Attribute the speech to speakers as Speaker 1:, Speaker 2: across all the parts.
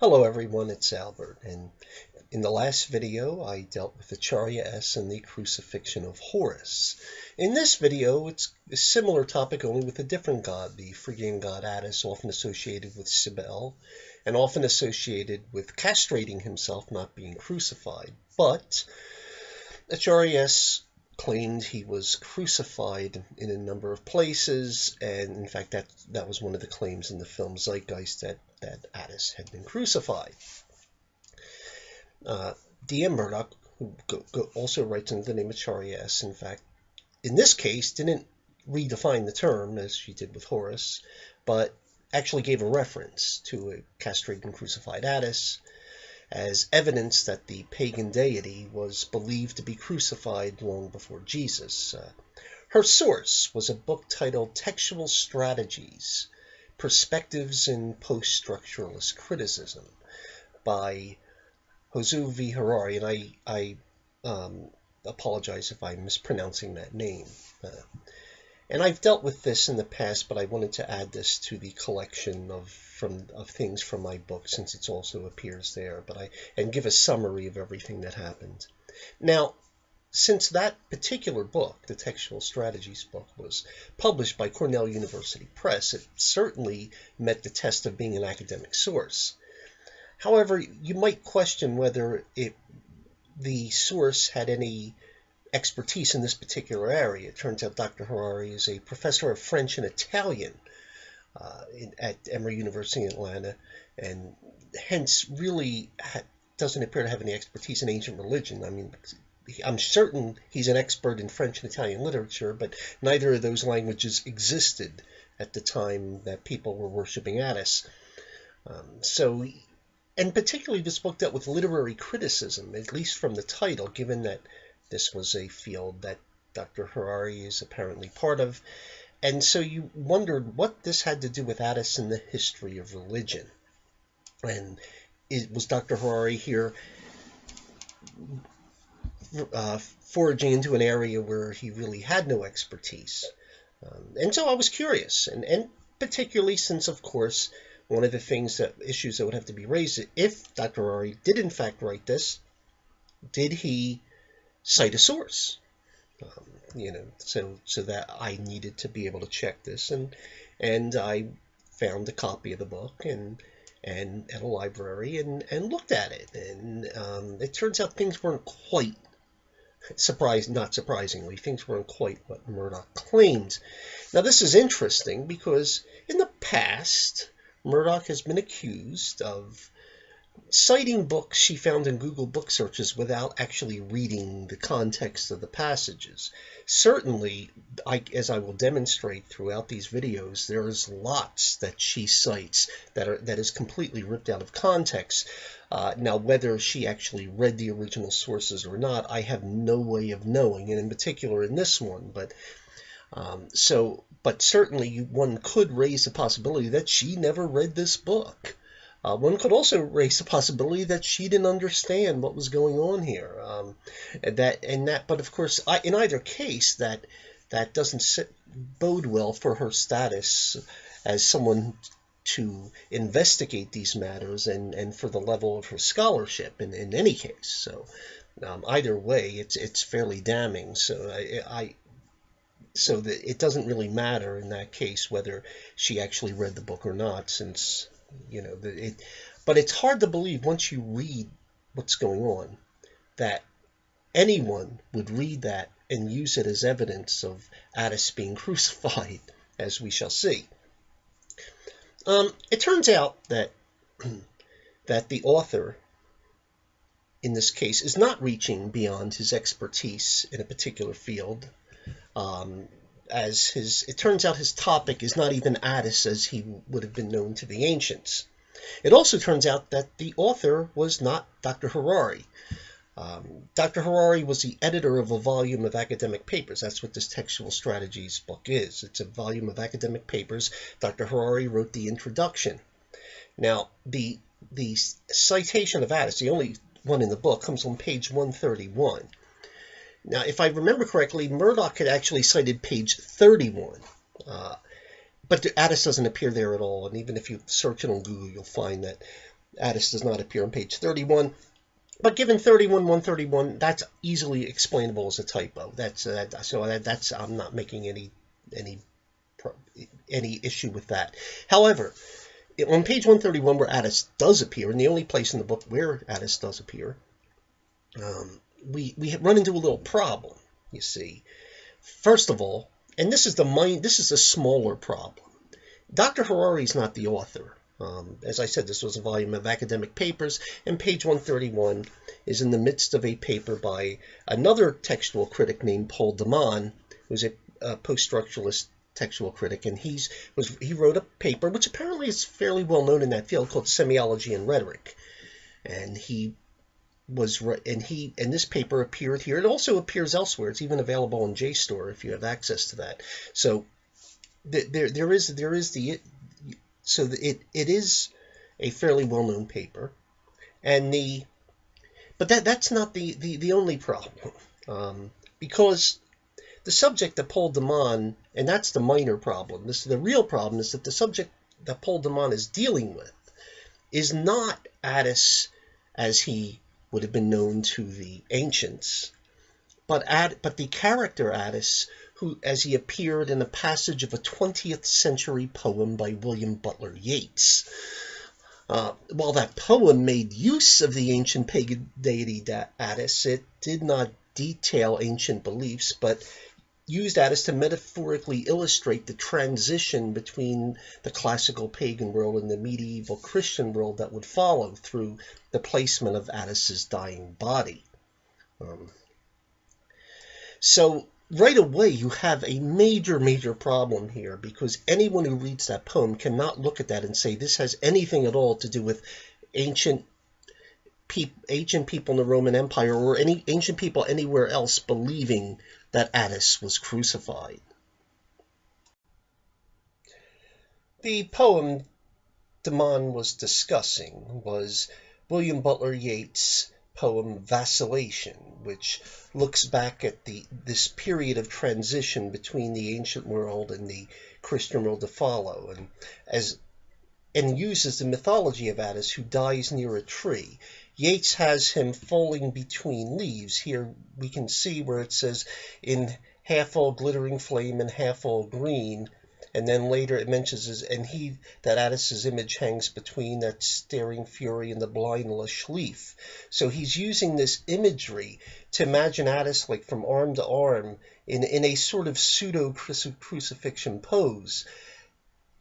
Speaker 1: Hello everyone, it's Albert, and in the last video I dealt with Acharya S and the crucifixion of Horus. In this video it's a similar topic only with a different god, the Phrygian god Attis, often associated with Cybele, and often associated with castrating himself, not being crucified. But Acharya S claimed he was crucified in a number of places, and in fact, that that was one of the claims in the film Zeitgeist that that Attis had been crucified. Uh, D.M. Murdock, who go, go, also writes under the name of Acharya S., in fact, in this case, didn't redefine the term as she did with Horus, but actually gave a reference to a castrated and crucified Attis as evidence that the pagan deity was believed to be crucified long before Jesus. Uh, her source was a book titled Textual Strategies Perspectives in Post-Structuralist Criticism by Josue V. Harari, and I, I um, apologize if I'm mispronouncing that name. Uh, and I've dealt with this in the past, but I wanted to add this to the collection of from of things from my book since it also appears there. But I and give a summary of everything that happened. Now, since that particular book, the Textual Strategies book, was published by Cornell University Press, it certainly met the test of being an academic source. However, you might question whether it the source had any expertise in this particular area. It turns out Dr. Harari is a professor of French and Italian uh, in, at Emory University in Atlanta, and hence really doesn't appear to have any expertise in ancient religion. I mean, I'm certain he's an expert in French and Italian literature, but neither of those languages existed at the time that people were worshiping Attis. Um, so, and particularly this book dealt with literary criticism, at least from the title, given that this was a field that Dr. Harari is apparently part of. And so you wondered what this had to do with Attis and the history of religion. And it was Dr. Harari here uh, foraging into an area where he really had no expertise. Um, and so I was curious, and, and particularly since, of course, one of the things that issues that would have to be raised if Dr. Harari did in fact write this, did he cite a source. Um, you know, so so that I needed to be able to check this, and and I found a copy of the book and and at a library and and looked at it, and um, it turns out things weren't quite surprised, not surprisingly, things weren't quite what Murdock claimed. Now this is interesting because in the past, Murdock has been accused of citing books she found in Google book searches without actually reading the context of the passages. Certainly, I, as I will demonstrate throughout these videos, there's lots that she cites that are that is completely ripped out of context. Uh, now, whether she actually read the original sources or not, I have no way of knowing, and in particular in this one, but um, so, but certainly one could raise the possibility that she never read this book. Uh, one could also raise the possibility that she didn't understand what was going on here. Um, that and that, but of course, I, in either case, that that doesn't sit, bode well for her status as someone to investigate these matters and, and for the level of her scholarship in, in any case. So um, either way, it's it's fairly damning. So I, I so that it doesn't really matter in that case whether she actually read the book or not, since you know, it, but it's hard to believe once you read what's going on that anyone would read that and use it as evidence of Attis being crucified, as we shall see. Um, it turns out that that the author, in this case, is not reaching beyond his expertise in a particular field. Um, as his it turns out his topic is not even Attis as he would have been known to the ancients. It also turns out that the author was not Dr. Harari. Um, Dr. Harari was the editor of a volume of academic papers. That's what this textual strategies book is. It's a volume of academic papers. Dr. Harari wrote the introduction. Now, the the citation of Attis, the only one in the book, comes on page 131. Now, if I remember correctly, Murdock had actually cited page 31, uh, but Attis doesn't appear there at all. And even if you search it on Google, you'll find that Attis does not appear on page 31. But given 31, 131, that's easily explainable as a typo. That's uh, so that, that's I'm not making any any any issue with that. However, on page 131 where Attis does appear, and the only place in the book where Attis does appear, um, we we run into a little problem. You see, first of all, and this is the mind, this is a smaller problem. Dr. Harari is not the author. Um, as I said, this was a volume of academic papers, and page 131 is in the midst of a paper by another textual critic named Paul de who's a, a post-structuralist textual critic, and he's was he wrote a paper which apparently is fairly well known in that field called Semiology and Rhetoric, and he was and he and this paper appeared here. It also appears elsewhere. It's even available in JSTOR if you have access to that. So there there is there is the so it it is a fairly well known paper, and the but that that's not the the, the only problem um, because the subject that Paul de Man, and that's the minor problem. This the real problem is that the subject that Paul de Man is dealing with is not Attis as he would have been known to the ancients, but Ad, but the character Attis, who as he appeared in a passage of a 20th century poem by William Butler Yeats. Uh, while that poem made use of the ancient pagan deity Attis, it did not detail ancient beliefs, but used Attis to metaphorically illustrate the transition between the classical pagan world and the medieval Christian world that would follow through the placement of Attis's dying body. Um, so right away you have a major, major problem here because anyone who reads that poem cannot look at that and say this has anything at all to do with ancient ancient people in the Roman Empire or any ancient people anywhere else believing that Attis was crucified. The poem de Man was discussing was William Butler Yeats' poem Vacillation, which looks back at the this period of transition between the ancient world and the Christian world to follow, and as and uses the mythology of Attis, who dies near a tree. Yeats has him falling between leaves. Here we can see where it says, in half all glittering flame and half all green. And then later it mentions, and he, that Attis's image hangs between that staring fury and the blind lush leaf. So he's using this imagery to imagine Attis like from arm to arm in, in a sort of pseudo crucifixion pose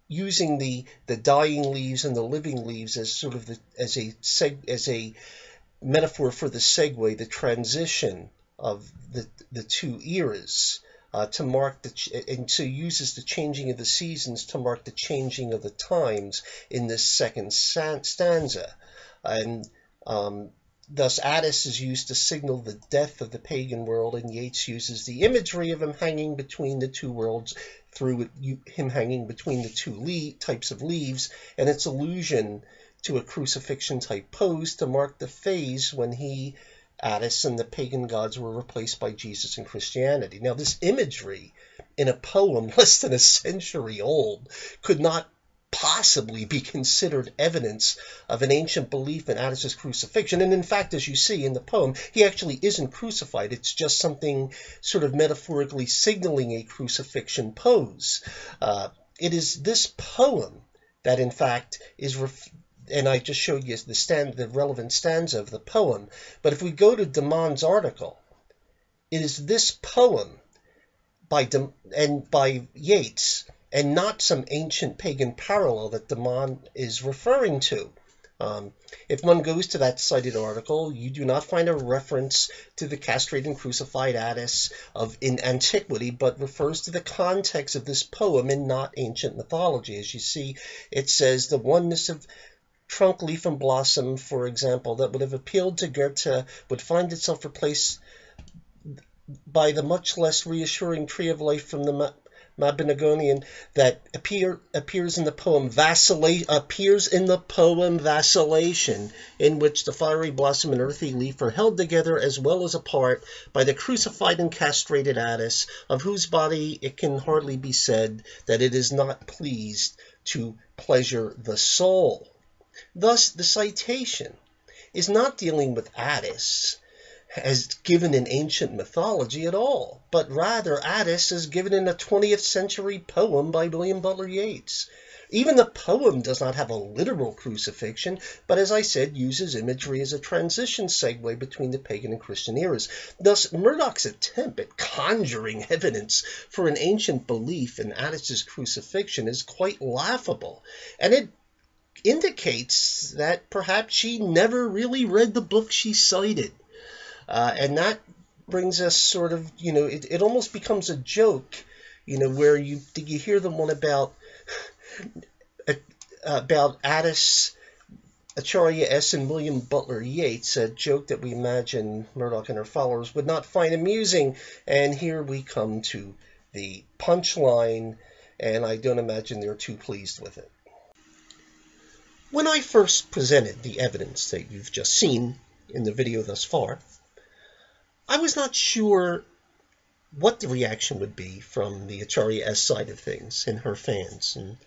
Speaker 1: using the the dying leaves and the living leaves as sort of the, as a seg, as a metaphor for the segue, the transition of the the two eras. Uh, to mark the and so uses the changing of the seasons to mark the changing of the times in this second stanza, and um, thus Attis is used to signal the death of the pagan world, and Yeats uses the imagery of him hanging between the two worlds through him hanging between the two types of leaves and its allusion to a crucifixion type pose to mark the phase when he, Attis, and the pagan gods were replaced by Jesus and Christianity. Now, this imagery in a poem less than a century old could not possibly be considered evidence of an ancient belief in Attis's crucifixion. And in fact, as you see in the poem, he actually isn't crucified. It's just something sort of metaphorically signaling a crucifixion pose. Uh, it is this poem that, in fact, is. Ref- and I just showed you the, stand, the relevant stanza of the poem. But if we go to de Man's article, it is this poem by De, and by Yeats and not some ancient pagan parallel that de Man is referring to. Um, if one goes to that cited article, you do not find a reference to the castrated and crucified Attis of in antiquity, but refers to the context of this poem and not ancient mythology. As you see, it says the oneness of trunk, leaf, and blossom, for example, that would have appealed to Goethe would find itself replaced by the much less reassuring tree of life from the Mabinogion that appear, appears in the poem Vacillation appears in the poem Vacillation, in which the fiery blossom and earthy leaf are held together as well as apart by the crucified and castrated Attis, of whose body it can hardly be said that it is not pleased to pleasure the soul. Thus, the citation is not dealing with Attis as given in ancient mythology at all, but rather Attis is given in a 20th century poem by William Butler Yeats. Even the poem does not have a literal crucifixion, but as I said, uses imagery as a transition segue between the pagan and Christian eras. Thus, Murdock's attempt at conjuring evidence for an ancient belief in Attis's crucifixion is quite laughable, and it indicates that perhaps she never really read the book she cited. Uh, and that brings us sort of, you know, it, it almost becomes a joke, you know, where you did you hear the one about about Attis, Acharya S. and William Butler Yeats, a joke that we imagine Murdock and her followers would not find amusing. And here we come to the punchline, and I don't imagine they're too pleased with it. When I first presented the evidence that you've just seen in the video thus far, I was not sure what the reaction would be from the Acharya S side of things and her fans. And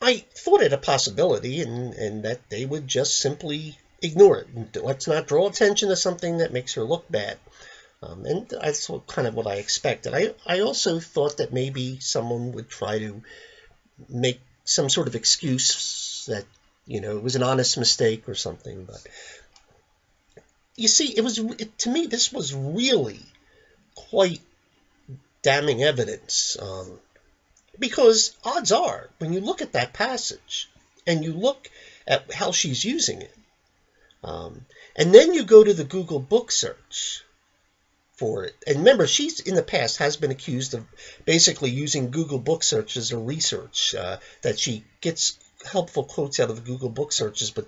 Speaker 1: I thought it a possibility and, and that they would just simply ignore it. Let's not draw attention to something that makes her look bad. Um, and that's kind of what I expected. I, I also thought that maybe someone would try to make some sort of excuse that, you know, it was an honest mistake or something. But you see, it was, it, to me, this was really quite damning evidence. Um, because odds are, when you look at that passage and you look at how she's using it, um, and then you go to the Google book search for it. And remember, she's in the past has been accused of basically using Google book search as a research, uh, that she gets helpful quotes out of the Google book searches, but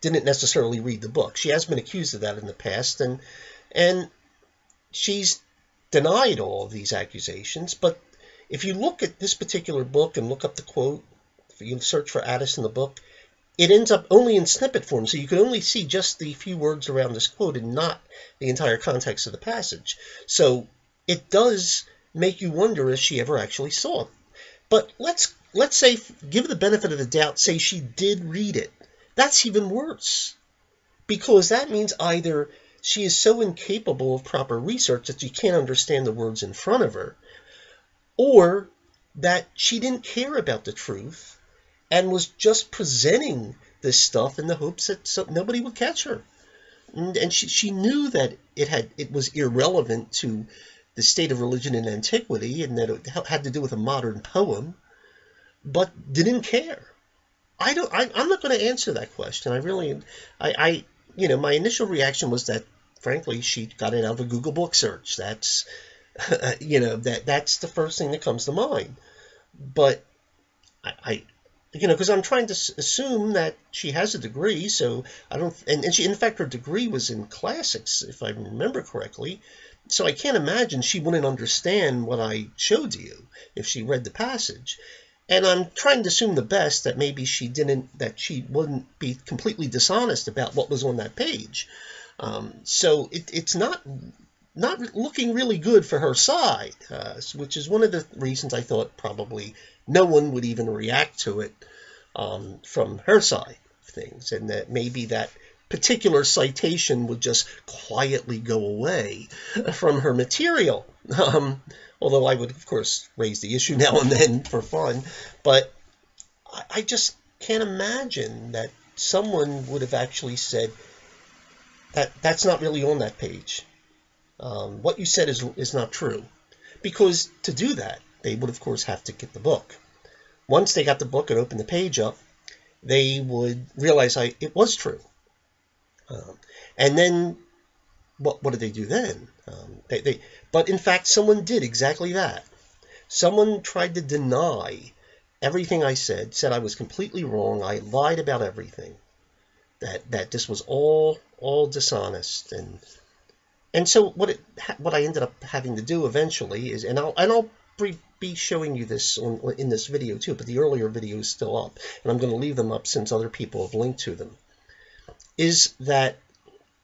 Speaker 1: didn't necessarily read the book. She has been accused of that in the past, and and she's denied all of these accusations, but if you look at this particular book and look up the quote, if you search for Attis in the book, it ends up only in snippet form, so you can only see just the few words around this quote and not the entire context of the passage. So it does make you wonder if she ever actually saw it. But let's let's say give the benefit of the doubt, say she did read it. That's even worse. Because that means either she is so incapable of proper research that she can't understand the words in front of her, or that she didn't care about the truth and was just presenting this stuff in the hopes that so, nobody would catch her. And, and she, she knew that it had it was irrelevant to the state of religion in antiquity and that it had to do with a modern poem, but didn't care. I don't. I, am not going to answer that question. I really, I, I, you know, my initial reaction was that, frankly, she got it out of a Google book search. That's you know that that's the first thing that comes to mind. But I, I you know, because I'm trying to assume that she has a degree, so I don't, and, and she, in fact, her degree was in classics, if I remember correctly. So I can't imagine she wouldn't understand what I showed you if she read the passage. And I'm trying to assume the best that maybe she didn't, that she wouldn't be completely dishonest about what was on that page. Um, so it, it's not not looking really good for her side, uh, which is one of the reasons I thought probably no one would even react to it um, from her side of things, and that maybe that particular citation would just quietly go away from her material. Um, although I would, of course, raise the issue now and then for fun, but I, just can't imagine that someone would have actually said that that's not really on that page um, what you said is, is not true. Because to do that, they would, of course, have to get the book. Once they got the book and opened the page up, they would realize I, it was true. Um, and then, what, what did they do then? Um, they, they, but in fact, someone did exactly that. Someone tried to deny everything I said, said I was completely wrong, I lied about everything, that, that this was all, all dishonest, and and so what it what I ended up having to do eventually is, and I'll and I'll be showing you this on, in this video too, but the earlier video is still up, and I'm going to leave them up since other people have linked to them. Is that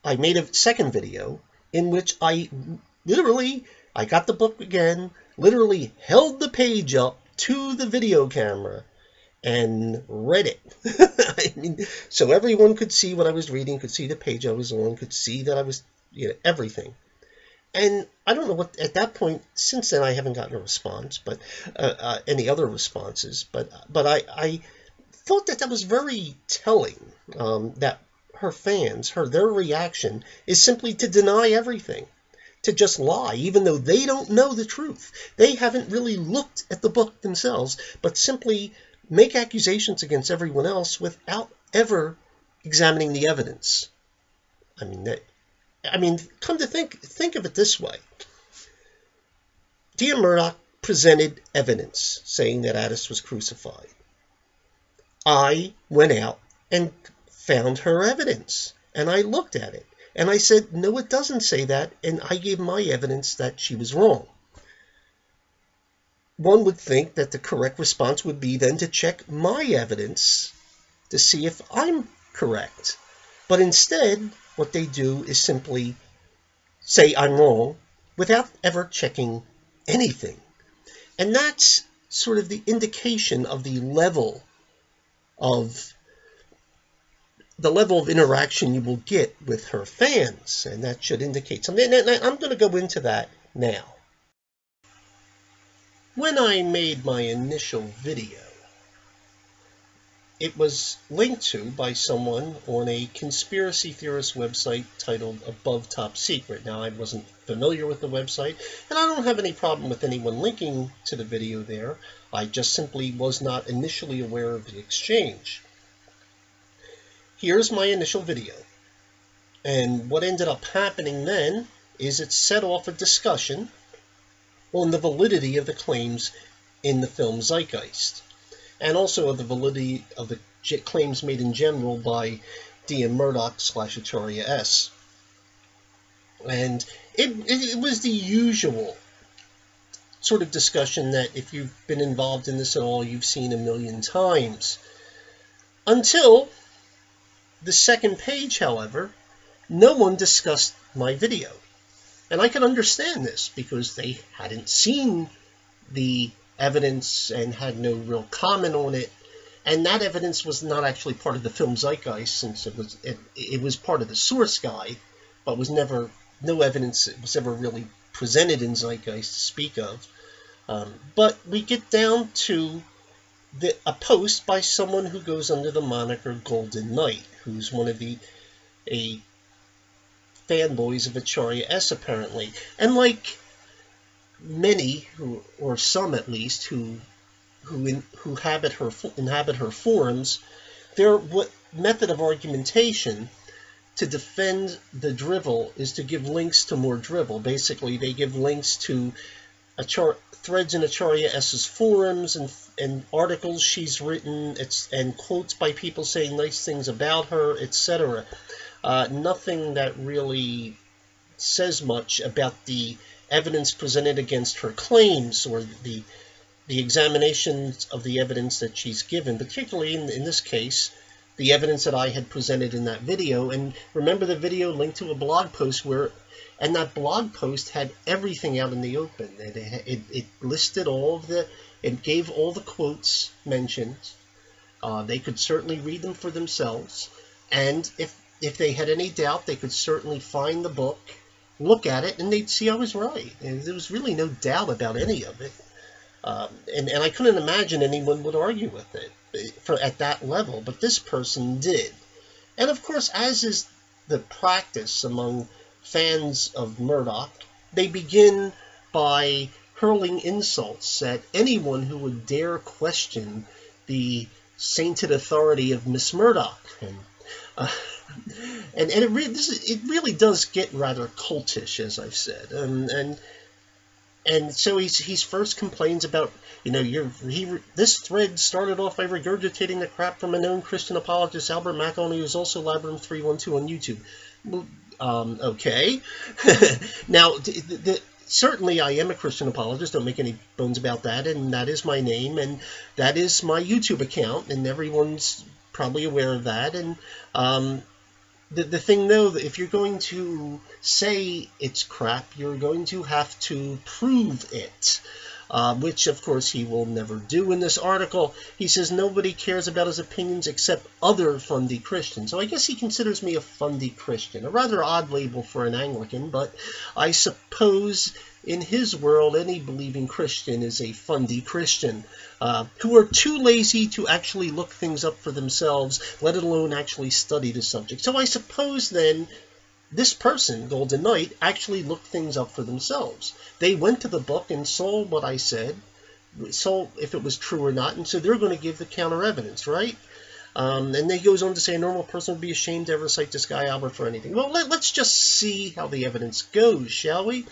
Speaker 1: I made a second video in which I literally I got the book again, literally held the page up to the video camera and read it. I mean, so everyone could see what I was reading, could see the page I was on, could see that I was, you know, everything. And I don't know what at that point. Since then, I haven't gotten a response, but uh, uh, any other responses. But but I I thought that that was very telling. Um, that her fans, her their reaction is simply to deny everything, to just lie, even though they don't know the truth. They haven't really looked at the book themselves, but simply make accusations against everyone else without ever examining the evidence. I mean that I mean, come to think think of it this way. Dia Murdock presented evidence saying that Attis was crucified. I went out and found her evidence and I looked at it and I said, no, it doesn't say that, and I gave my evidence that she was wrong. One would think that the correct response would be then to check my evidence to see if I'm correct. But instead, what they do is simply say I'm wrong without ever checking anything. And that's sort of the indication of the level of the level of interaction you will get with her fans, and that should indicate something. And I'm going to go into that now. When I made my initial video, it was linked to by someone on a conspiracy theorist website titled Above Top Secret. Now, I wasn't familiar with the website, and I don't have any problem with anyone linking to the video there. I just simply was not initially aware of the exchange. Here's my initial video. And what ended up happening then is it set off a discussion on the validity of the claims in the film Zeitgeist and also of the validity of the claims made in general by Dia Murdock slash Acharya S. And it, it, it was the usual sort of discussion that if you've been involved in this at all, you've seen a million times. Until the second page, however, no one discussed my video. And I can understand this because they hadn't seen the evidence and had no real comment on it. And that evidence was not actually part of the film Zeitgeist, since it was it, it was part of the source guide, but was never no evidence was ever really presented in Zeitgeist to speak of. Um, but we get down to the, a post by someone who goes under the moniker Golden Knight, who's one of the a fanboys of Acharya S apparently, and like many who, or some at least, who who in, who inhabit her inhabit her forums, their what method of argumentation to defend the drivel is to give links to more drivel. Basically, they give links to char, threads in Acharya S's forums and and articles she's written, it's and quotes by people saying nice things about her, etc. Uh, nothing that really says much about the evidence presented against her claims or the the examinations of the evidence that she's given, particularly in, in this case, the evidence that I had presented in that video. And remember the video linked to a blog post where, and that blog post had everything out in the open. It, it, it listed all of the, it gave all the quotes mentioned. Uh, they could certainly read them for themselves. And if, if they had any doubt, they could certainly find the book look at it and they'd see I was right. And there was really no doubt about any of it. Um, and, and I couldn't imagine anyone would argue with it eh, for, at that level, but this person did. And of course, as is the practice among fans of Murdock, they begin by hurling insults at anyone who would dare question the sainted authority of Miss Murdock. And, uh, and and it really this is, it really does get rather cultish, as I've said, and and and so he's he's first complains about you know you're he this thread started off by regurgitating the crap from a known Christian apologist Albert McIlhenny who's also Labarum three one two on YouTube. Well, um, okay, now certainly I am a Christian apologist. Don't make any bones about that, and that is my name, and that is my YouTube account, and everyone's probably aware of that. And um, the, the thing though, if you're going to say it's crap, you're going to have to prove it. Uh, which of course he will never do in this article. He says nobody cares about his opinions except other fundy Christians. So I guess he considers me a fundy Christian, a rather odd label for an Anglican, but I suppose in his world, any believing Christian is a fundy Christian uh, who are too lazy to actually look things up for themselves, let alone actually study the subject. So I suppose then this person, Golden Knight, actually looked things up for themselves. They went to the book and saw what I said, saw if it was true or not, and so they're going to give the counter evidence, right? Um, and then he goes on to say a normal person would be ashamed to ever cite this guy Albert for anything. Well, let, us just see how the evidence goes, shall we?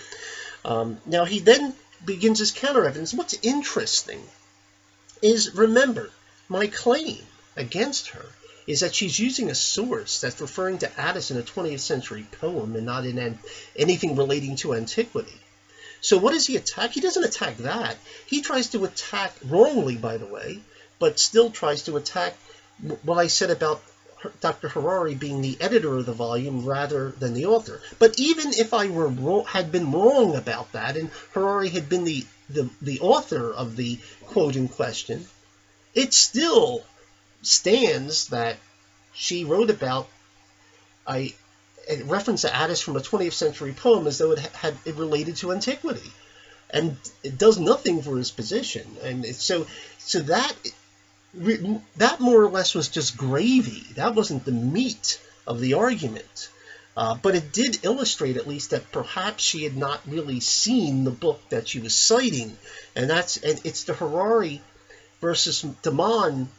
Speaker 1: Um, now he then begins his counter evidence. What's interesting is remember my claim against her is that she's using a source that's referring to Attis in, a 20th century poem, and not in an, anything relating to antiquity. So what does he attack? He doesn't attack that. He tries to attack, wrongly by the way, but still tries to attack what I said about Dr. Harari being the editor of the volume rather than the author. But even if I were had been wrong about that, and Harari had been the, the, the author of the quote in question, it still stands that she wrote about a, reference to Attis from a 20th century poem as though it had it related to antiquity, and it does nothing for his position. And so, so that that more or less was just gravy. That wasn't the meat of the argument. Uh, but it did illustrate at least that perhaps she had not really seen the book that she was citing, and that's and it's the Harari versus de Man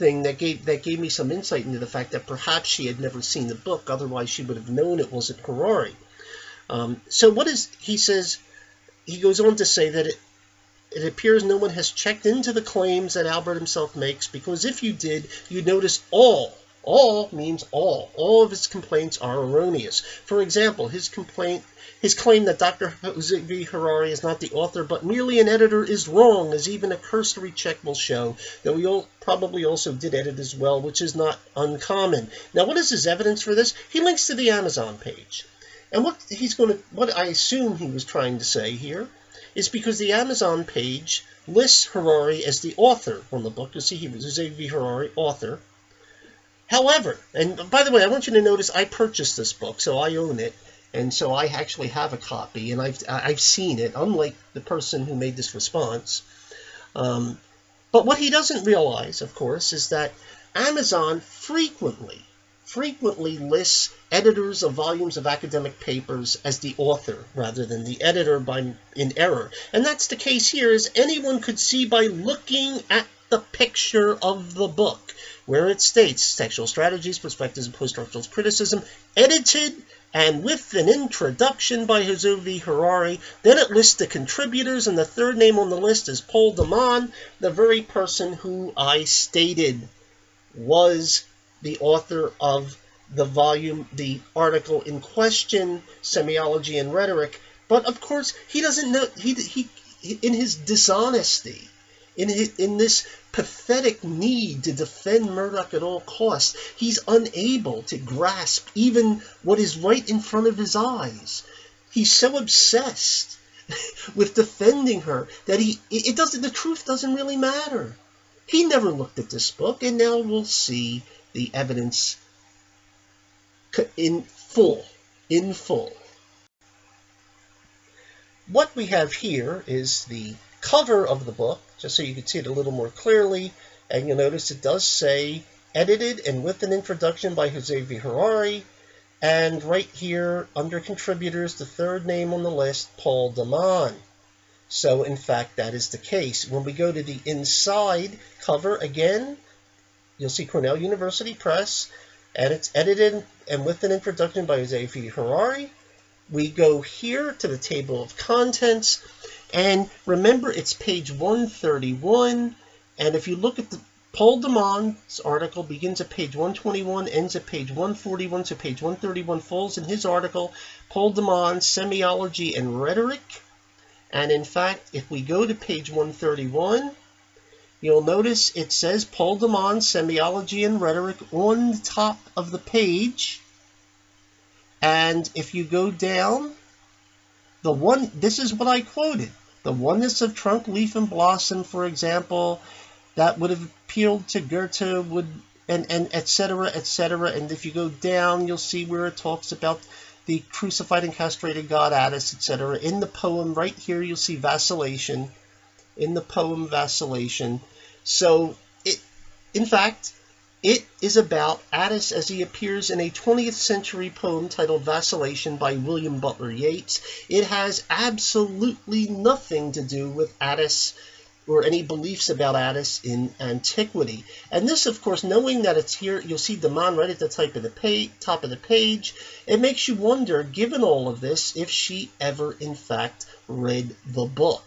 Speaker 1: thing that gave that gave me some insight into the fact that perhaps she had never seen the book, otherwise she would have known it wasn't Harari. Um, so what is he says? He goes on to say that it, it appears no one has checked into the claims that Albert himself makes, because if you did, you'd notice all, all means all, all of his complaints are erroneous. For example, his complaint, his claim that Dr. Jose V. Harari is not the author but merely an editor is wrong, as even a cursory check will show, though he all, probably also did edit as well, which is not uncommon. Now, what is his evidence for this? He links to the Amazon page. And what he's going to, what I assume he was trying to say here is because the Amazon page lists Harari as the author on the book. You see, he was V. Harari, author. However, and by the way, I want you to notice I purchased this book, so I own it, and so I actually have a copy, and I've I've seen it, unlike the person who made this response. Um, but what he doesn't realize, of course, is that Amazon frequently frequently lists editors of volumes of academic papers as the author rather than the editor by in error. And that's the case here as anyone could see by looking at the picture of the book where it states textual Strategies, Perspectives, and Post-Structuralist Criticism, edited and with an introduction by V. Harari. Then it lists the contributors, and the third name on the list is Paul de Man, the very person who I stated was the author of the volume, the article in question, Semiology and Rhetoric. But of course, he doesn't know, he, he, in his dishonesty, in, his, in this pathetic need to defend Murdock at all costs, he's unable to grasp even what is right in front of his eyes. He's so obsessed with defending her that he, it doesn't, the truth doesn't really matter. He never looked at this book, and now we'll see the evidence in full, in full. What we have here is the cover of the book, just so you can see it a little more clearly, and you'll notice it does say edited and with an introduction by Jose V. Harari, and right here under contributors, the third name on the list, Paul de Man. So in fact, that is the case. When we go to the inside cover again, You'll see Cornell University Press, and it's edited and with an introduction by Jose V. Harari. We go here to the table of contents, and remember it's page 131, and if you look at the Paul de Man's article begins at page 121, ends at page 141, so page 131 falls in his article, Paul de Man, Semiology and Rhetoric. And in fact, if we go to page 131, You'll notice it says Paul de Man, Semiology and Rhetoric on the top of the page. And if you go down, the one, this is what I quoted. The oneness of trunk, leaf, and blossom, for example, that would have appealed to Goethe, would and and etc. etc. And if you go down, you'll see where it talks about the crucified and castrated god Attis, etc. In the poem, right here, you'll see vacillation. In the poem, vacillation. So it, in fact, it is about Attis as he appears in a 20th century poem titled Vacillation by William Butler Yeats. It has absolutely nothing to do with Attis or any beliefs about Attis in antiquity. And this, of course, knowing that it's here, you'll see de Man right at the of the, page, top of the page. It makes you wonder, given all of this, if she ever, in fact, read the book.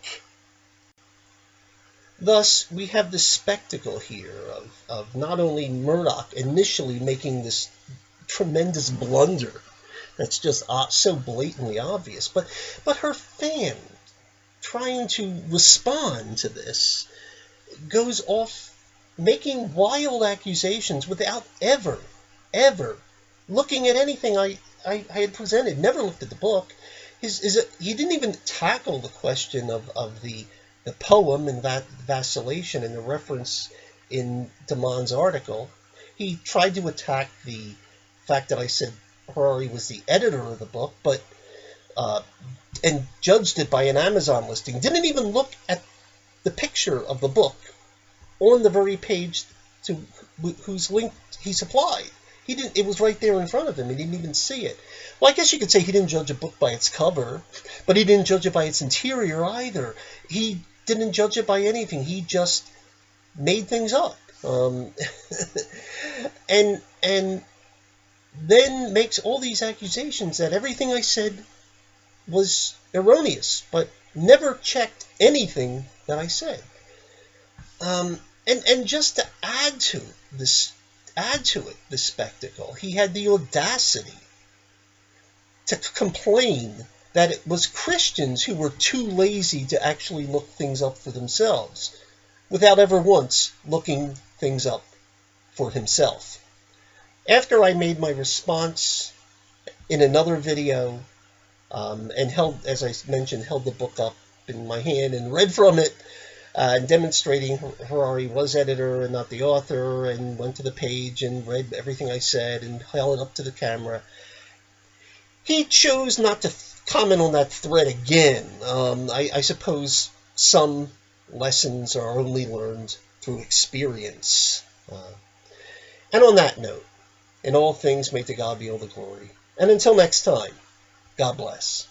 Speaker 1: Thus, we have the spectacle here of, of not only Murdock initially making this tremendous blunder that's just uh, so blatantly obvious, but, but her fan trying to respond to this goes off making wild accusations without ever, ever looking at anything I, I, I had presented, never looked at the book. His, is he didn't even tackle the question of, of the the poem and that vacillation and the reference in de Man's article, he tried to attack the fact that I said Harari was the editor of the book, but uh, and judged it by an Amazon listing. Didn't even look at the picture of the book on the very page to whose link he supplied. He didn't. It was right there in front of him. He didn't even see it. Well, I guess you could say he didn't judge a book by its cover, but he didn't judge it by its interior either. He didn't judge it by anything. He just made things up. Um, and and then makes all these accusations that everything I said was erroneous, but never checked anything that I said. Um, and and just to add to this, add to it the spectacle, he had the audacity to complain that it was Christians who were too lazy to actually look things up for themselves, without ever once looking things up for himself. After I made my response in another video, um, and held, as I mentioned, held the book up in my hand and read from it, uh, demonstrating Harari was editor and not the author, and went to the page and read everything I said and held it up to the camera. He chose not to comment on that thread again. Um, I, I suppose some lessons are only learned through experience. Uh, and on that note, in all things may to God be all the glory. And until next time, God bless.